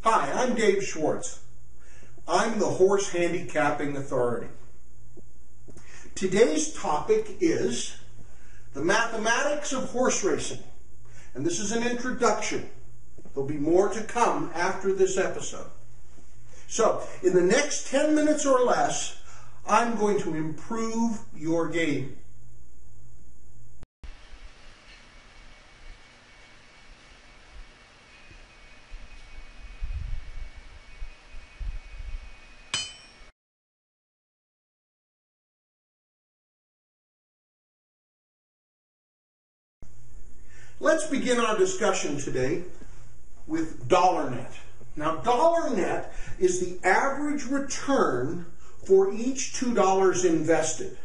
Hi, I'm Dave Schwartz. I'm the Horse Handicapping Authority. Today's topic is the mathematics of horse racing. And this is an introduction. There'll be more to come after this episode. So, in the next 10 minutes or less, I'm going to improve your game. Let's begin our discussion today with dollar net. Now, dollar net is the average return for each $2 invested.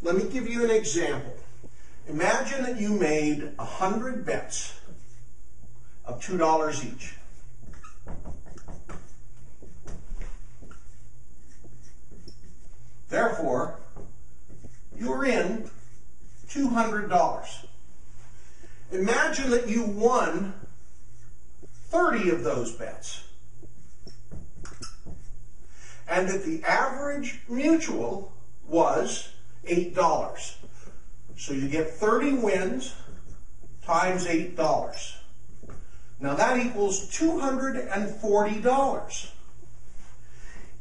Let me give you an example. Imagine that you made 100 bets of $2 each. Therefore, you're in $200. Imagine that you won 30 of those bets. And that the average mutuel was $8. So you get 30 wins times $8. Now that equals $240.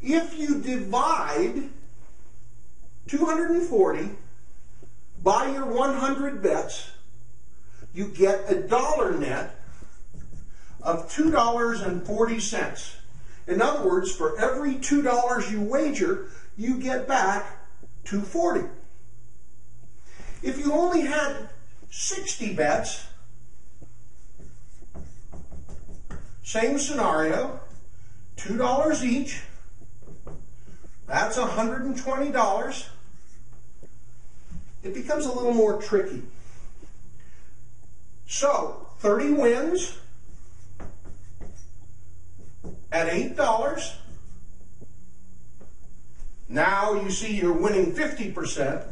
If you divide 240 by your 100 bets, you get a dollar net of $2.40. In other words, for every $2 you wager, you get back 240. If you only had 60 bets, same scenario, $2 each, that's $120. It becomes a little more tricky. So, 30 wins at $8. Now you see you're winning 50%.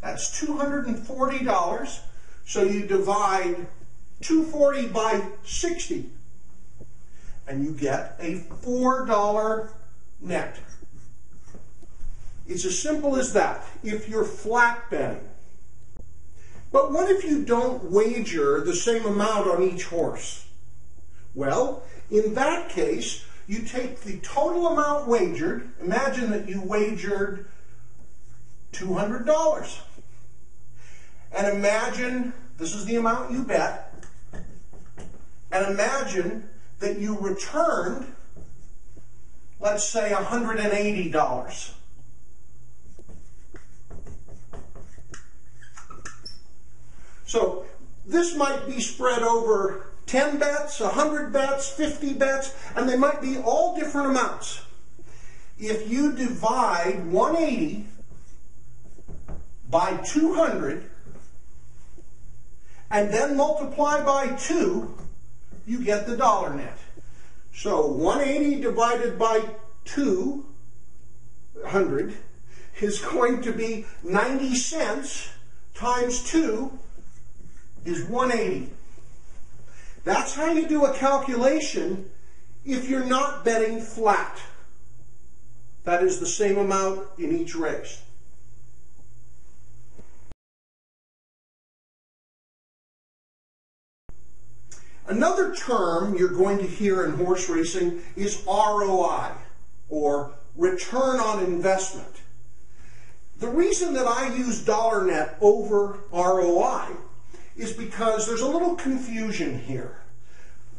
That's $240. So you divide 240 by 60 and you get a $4 net. It's as simple as that. If you're flat betting, but what if you don't wager the same amount on each horse? Well, in that case, you take the total amount wagered. Imagine that you wagered $200. And imagine, this is the amount you bet, and imagine that you returned, let's say, $180. So this might be spread over 10 bets, 100 bets, 50 bets, and they might be all different amounts. If you divide 180 by 200 and then multiply by 2, you get the dollar net. So 180 divided by 200 is going to be 90 cents times 2 is 180. That's how you do a calculation if you're not betting flat. That is the same amount in each race. Another term you're going to hear in horse racing is ROI, or return on investment. The reason that I use dollar net over ROI is because there's a little confusion here.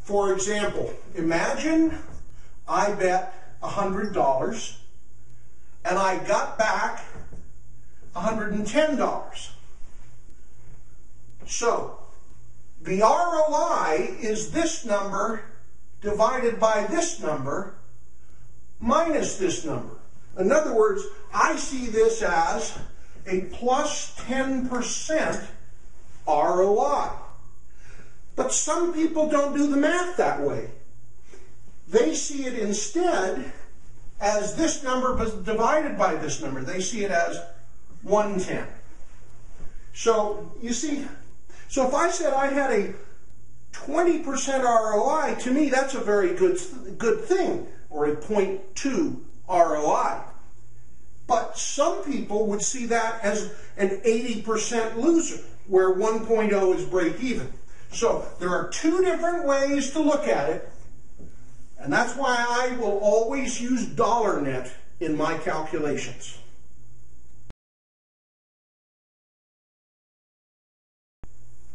For example, imagine I bet $100 and I got back $110. So, the ROI is this number divided by this number minus this number. In other words, I see this as a plus 10% ROI. But some people don't do the math that way. They see it instead as this number divided by this number. They see it as 110. So, you see, so if I said I had a 20% ROI, to me, that's a very good, good thing, or a 0.2 ROI. But some people would see that as an 80% loser, where 1.0 is break even. So there are two different ways to look at it, and that's why I will always use dollar net in my calculations.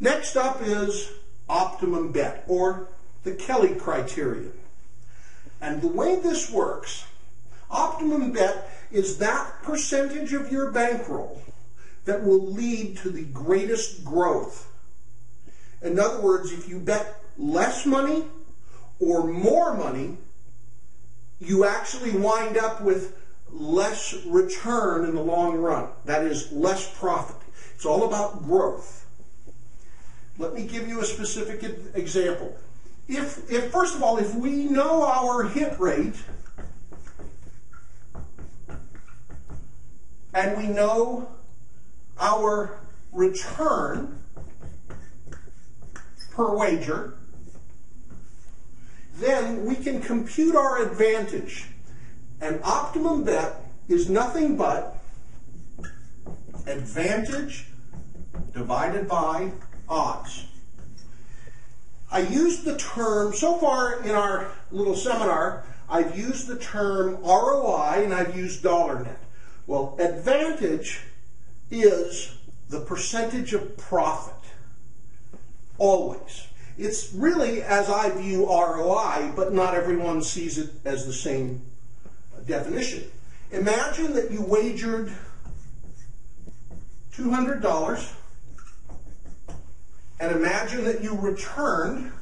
Next up is optimum bet, or the Kelly criterion. And the way this works, optimum bet is that percentage of your bankroll that will lead to the greatest growth. In other words, if you bet less money or more money, you actually wind up with less return in the long run. That is, less profit. It's all about growth. Let me give you a specific example. If, if first of all, if we know our hit rate and we know our return per wager, then we can compute our advantage. An optimum bet is nothing but advantage divided by odds. I used the term, so far in our little seminar, I've used the term ROI and I've used dollar net. Well, advantage is the percentage of profit. Always. It's really as I view ROI, but not everyone sees it as the same definition. Imagine that you wagered $200 and imagine that you returned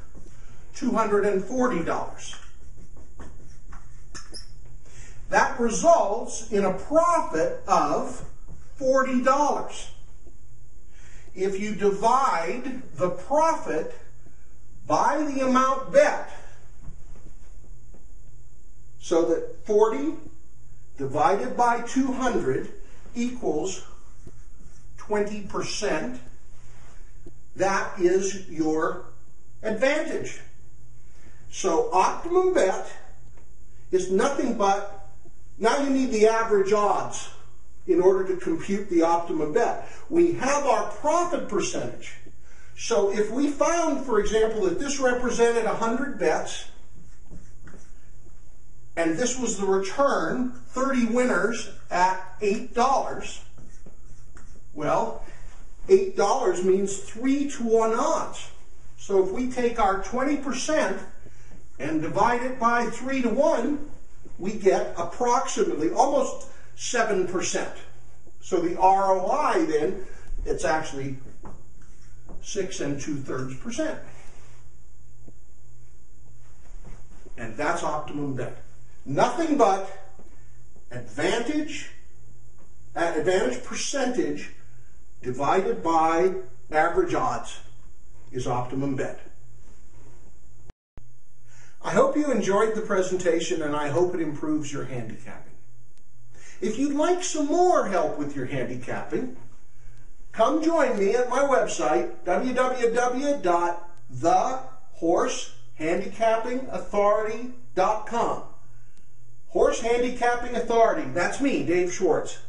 $240. That results in a profit of $40. If you divide the profit by the amount bet, so that 40 divided by 200 equals 20%, that is your advantage. So optimum bet is nothing but, now you need the average odds in order to compute the optimum bet. We have our profit percentage. So if we found, for example, that this represented 100 bets, and this was the return, 30 winners at $8, well, $8 means 3 to 1 odds. So if we take our 20% and divide it by 3 to 1, we get approximately almost 7%. So the ROI then, it's actually 6 and 2 thirds percent. And that's optimum bet. Nothing but advantage, advantage percentage divided by average odds is optimum bet. I hope you enjoyed the presentation and I hope it improves your handicapping. If you'd like some more help with your handicapping, come join me at my website, www.thehorsehandicappingauthority.com. Horse Handicapping Authority, that's me, Dave Schwartz.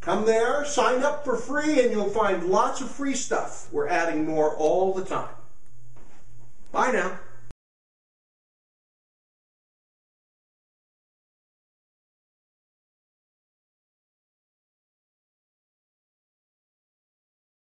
Come there, sign up for free, and you'll find lots of free stuff. We're adding more all the time. Bye now.